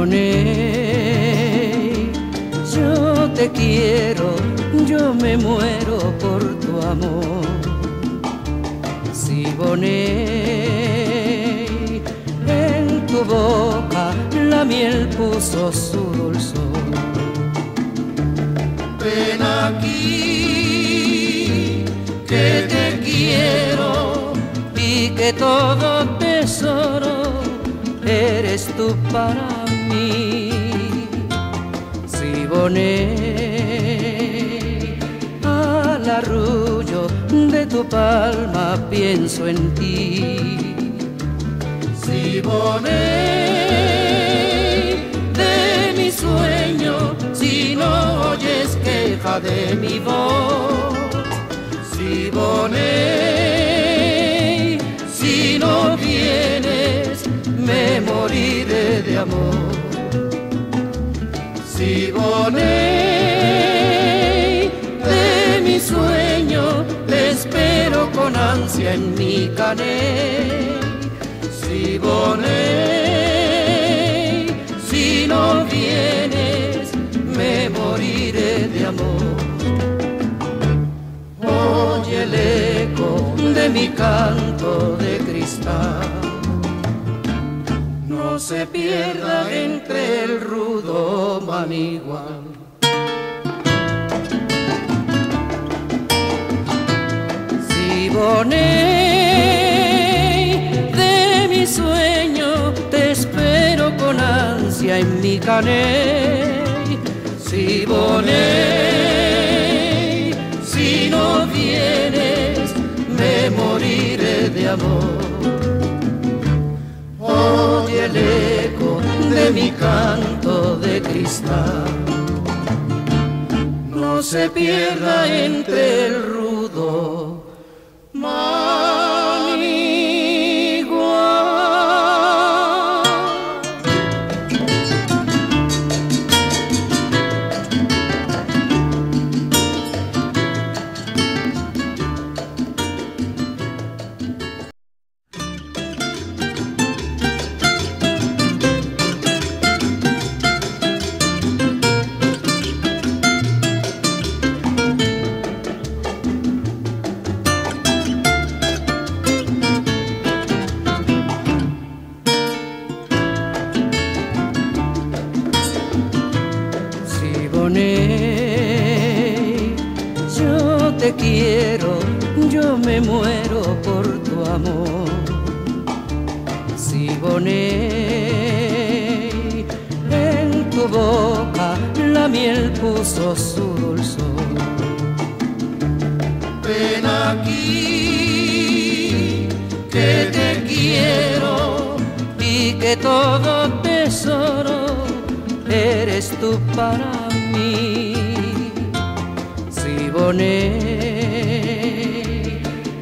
Yo te quiero, yo me muero por tu amor. Siboné, en tu boca la miel puso su dulzor. Ven aquí, que te quiero y que todo tesoro eres tú para al arrullo de tu palma pienso en ti. Siboney, de mi sueño, si no oyes queja de mi voz. Siboney, si no vienes, me moriré de amor. Siboney, de mi sueño, te espero con ansia en mi caney. Siboney, si no vienes, me moriré de amor. Oye el eco de mi canto de cristal se pierda entre el rudo manigual. Siboney, de mi sueño te espero con ansia en mi caney. Siboney, si no vienes, me moriré de amor. Mi canto de cristal. No se pierda entre el rudo quiero, yo me muero por tu amor. Siboney, en tu boca la miel puso su dulzor. Ven aquí, que te quiero y que todo tesoro eres tú para mí.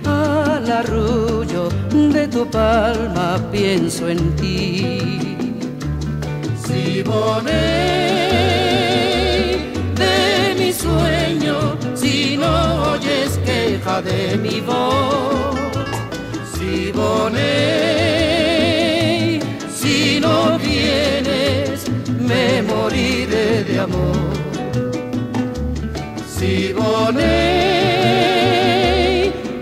Al arrullo de tu palma pienso en ti. Siboney, de mi sueño, si no oyes queja de mi voz. Siboney, si no vienes, me moriré de amor. Siboney,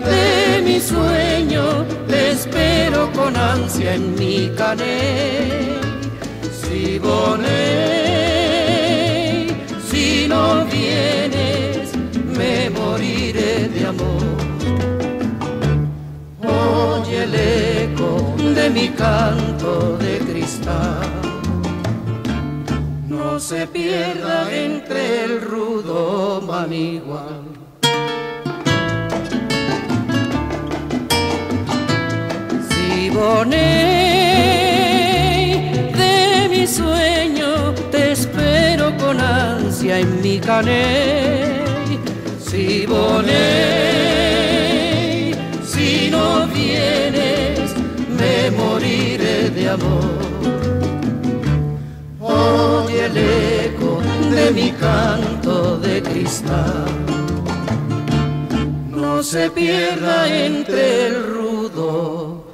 de mi sueño, te espero con ansia en mi caney. Siboney, si no vienes, me moriré de amor. Oye el eco de mi canto de cristal. No se pierda entre manigual. Siboney, de mi sueño te espero con ansia en mi caney. Siboney, si no vienes, me moriré de amor. Mi canto de cristal. No se pierda entre el rudo.